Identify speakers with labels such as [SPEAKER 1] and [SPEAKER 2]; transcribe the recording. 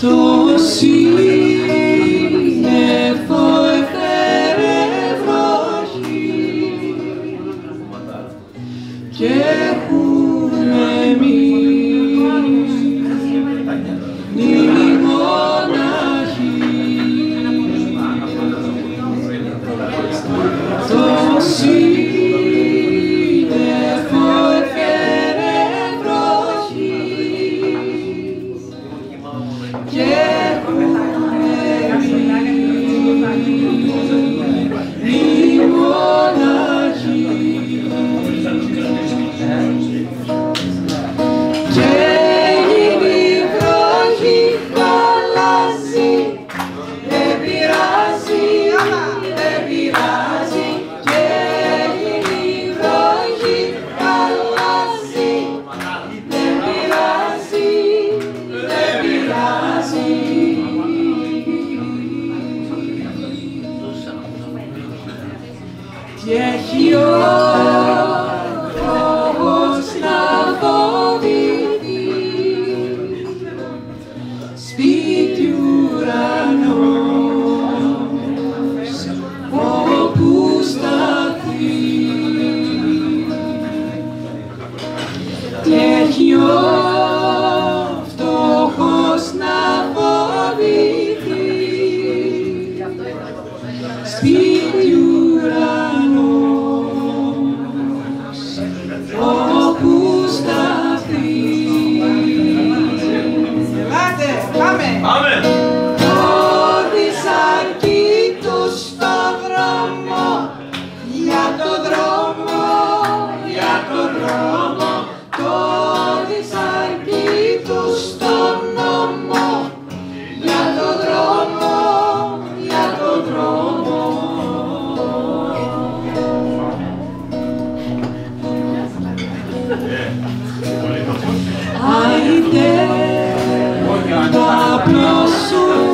[SPEAKER 1] Το σύννεφο έφερε βροχή και έχουμε εμείς Τι έχει ο φόβος να φοβηθεί. Σπίτι ουρανός όπου σταθεί. Τι έχει
[SPEAKER 2] πάμε.
[SPEAKER 3] Πάμε!
[SPEAKER 1] Όδησαν κοίτους στο δρόμο, για το δρόμο, για το δρόμο. Όδησαν κοίτους στον νόμο, για το δρόμο, για το δρόμο. Άιντε, abraço.